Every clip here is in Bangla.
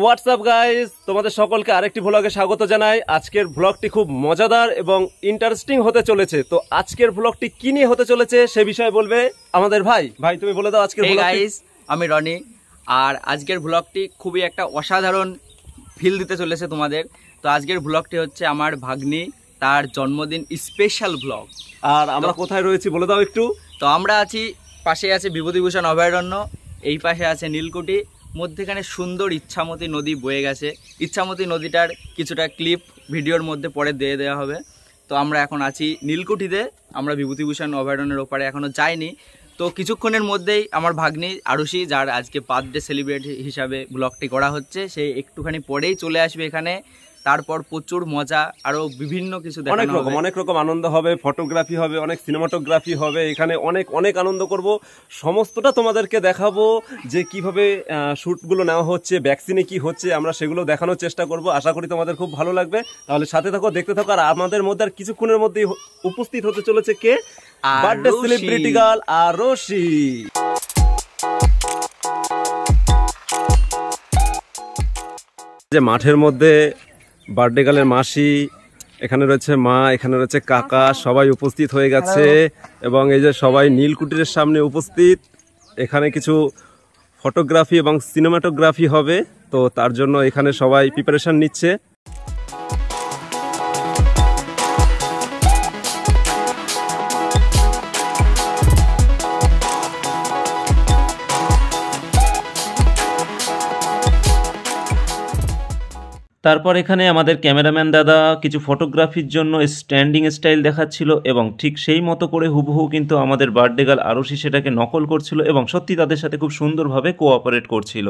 হোয়াটসঅ্যাপ গাইজ তোমাদের সকলকে আরেকটি ভ্লগে স্বাগত জানাই। আজকের ভ্লগটি খুব মজাদার এবং ইন্টারেস্টিং হতে চলেছে। তো আজকের ভ্লগটি কি নিয়ে হতে চলেছে সে বিষয়ে বলবে আমাদের ভাই। ভাই তুমি বলে দাও আজকের গাইজ আমি রনি। আর আজকের ভ্লগটি খুবই একটা অসাধারণ ফিল দিতে চলেছে তোমাদের। তো আজকের ভ্লগটি হচ্ছে আমার ভাগ্নি তার জন্মদিন স্পেশাল ভ্লগ আর আমরা কোথায় রয়েছি বলে দাও একটু। তো আমরা আছি পাশে আছে বিভূতিভূষণ অভয়ারণ্য এই পাশে আছে নীলকুঠি। মধ্যেখানে সুন্দর ইচ্ছামতি নদী বয়ে গেছে। ইচ্ছামতি নদীটার কিছুটা ক্লিপ ভিডিওর মধ্যে পরে দিয়ে দেওয়া হবে। তো আমরা এখন আছি নীলকুঠিতে। আমরা বিভূতিভূষণ অভয়ারণ্যের ওপারে এখনও যাইনি। তো কিছুক্ষণের মধ্যেই আমার ভাগ্নি আরুষি, যার আজকে পার্থ ডে সেলিব্রেট হিসাবে ব্লগটি করা হচ্ছে, সে একটুখানি পরেই চলে আসবে এখানে। তারপর প্রচুর মজা আরও বিভিন্ন কিছু অনেক রকম অনেক রকম আনন্দ হবে ফটোগ্রাফি হবে অনেক সিনেমাটোগ্রাফি হবে এখানে অনেক অনেক আনন্দ করব। সমস্তটা তোমাদেরকে দেখাবো যে কীভাবে শ্যুটগুলো নেওয়া হচ্ছে ভ্যাকসিনে কি হচ্ছে আমরা সেগুলো দেখানোর চেষ্টা করব। আশা করি তোমাদের খুব ভালো লাগবে। তাহলে সাথে থাকো দেখতে থাকো আর আমাদের মধ্যে আর কিছুক্ষণের মধ্যেই উপস্থিত হতে চলেছে কে? বার্থডে সেলিব্রিটি গার্ল আর রশি। যে মাঠের মধ্যে বার্থডে গালের মাসি এখানে রয়েছে মা এখানে রয়েছে কাকা সবাই উপস্থিত হয়ে গেছে। এবং এই যে সবাই নীলকুটিরের সামনে উপস্থিত এখানে কিছু ফটোগ্রাফি এবং সিনেমাটোগ্রাফি হবে তো তার জন্য এখানে সবাই প্রিপারেশান নিচ্ছে। তারপর এখানে আমাদের ক্যামেরাম্যান দাদা কিছু ফটোগ্রাফির জন্য স্ট্যান্ডিং স্টাইল দেখাচ্ছিল এবং ঠিক সেই মতো করে হুবহু কিন্তু আমাদের বার্থডে গাল আরশি সেটাকে নকল করছিল এবং সত্যি তাদের সাথে খুব সুন্দরভাবে কোঅপারেট করছিল।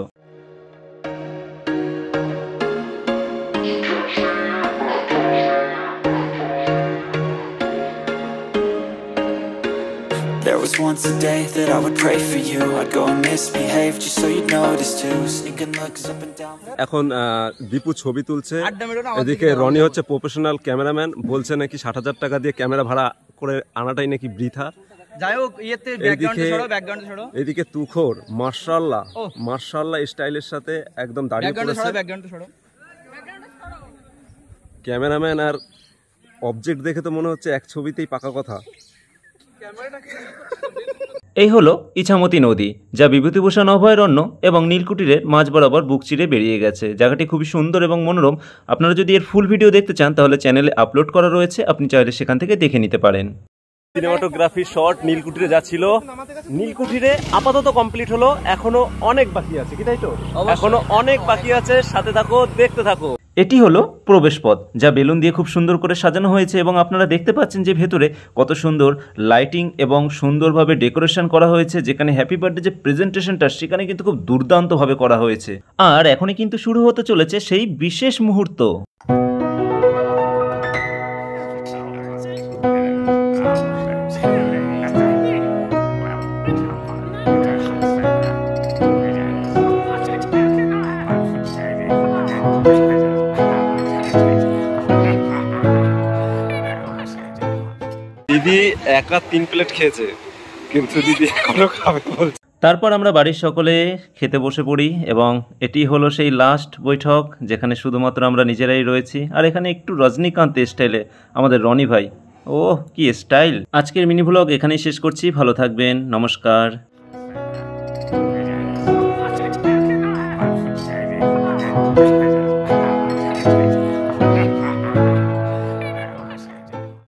Was once a day that I would pray for you. I'd go and misbehave just so you'd notice too. Sneaking looks up and down. এখন আহ, দীপু ছবি তুলছে। এদিকে রনি হচ্ছে প্রফেশনাল ক্যামেরাম্যান বলছে নাকি ষাট হাজার টাকা দিয়ে ক্যামেরা ভাড়া করে আনাটাই নাকি বৃথা। যাই হোক ইয়েতে এদিকে- ব্যাকগ্রাউন্ডে ছড়ো ব্যাকগ্রাউন্ডে ছড়ো এদিকে তুখোর মার্শাল্লাহ মার্শাল্লাহ স্টাইলের সাথে একদম দাঁড়িয়ে ব্যাকগ্রাউন্ডে পড়েছে ব্যাকগ্রাউন্ডে ছড়ো ক্যামেরাম্যান আর অবজেক্ট দেখে তো মনে হচ্ছে এক ছবিতেই পাকা কথা। এই হলো ইছামতি নদী যা বিভূতিভূষণ অভয়ারণ্য এবং নীলকুটিরের মাঝ বরাবর বুক চিরে বেরিয়ে গেছে। জায়গাটি খুবই সুন্দর এবং মনোরম। আপনারা যদি এর ফুল ভিডিও দেখতে চান তাহলে চ্যানেলে আপলোড করা রয়েছে। আপনি চাইলে সেখান থেকে দেখে নিতে পারেন। সিনেমাটোগ্রাফি শট নীলকুঠিরে যাচ্ছিল। নীলকুঠিরে আপাতত কমপ্লিট হলো। এখনও অনেক বাকি আছে কি তাই তো? এখনও অনেক বাকি আছে। সাথে থাকো দেখতে থাকো। এটি হলো প্রবেশপথ যা বেলুন দিয়ে খুব সুন্দর করে সাজানো হয়েছে এবং আপনারা দেখতে পাচ্ছেন যে ভেতরে কত সুন্দর লাইটিং এবং সুন্দরভাবে ডেকোরেশন করা হয়েছে, যেখানে হ্যাপি বার্থডে যে প্রেজেন্টেশনটা সেখানে কিন্তু খুব দুর্দান্তভাবে করা হয়েছে। আর এখনই কিন্তু শুরু হতে চলেছে সেই বিশেষ মুহূর্ত। দিদি একা তিন প্লেট খেয়েছে, কিন্তু দিদি এখনও খাবে বলছে। তারপর আমরা বাড়ির সকলে খেতে বসে পড়ি এবং এটি হলো সেই লাস্ট বৈঠক, যেখানে শুধুমাত্র আমরা নিজেরাই রয়েছি। আর এখানে একটু রজনীকান্ত স্টাইলে আমাদের রনি ভাই। ও কি স্টাইল আজকের মিনি ভ্লগ এখানেই শেষ করছি, ভালো থাকবেন, নমস্কার।